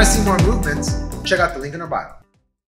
want to see more movements, check out the link in our bio.